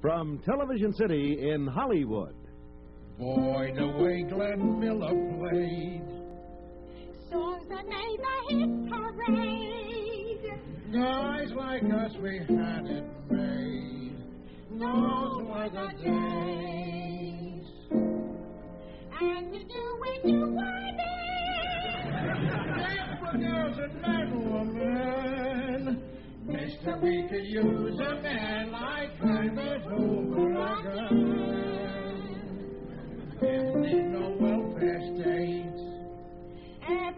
From Television City in Hollywood. Boy, the way Glenn Miller played. Songs that made the hit parade. Guys like us, we had it made. Those were the days. And you do when you want it. For girls and men, woman. Mister, we could use a man like Need no welfare in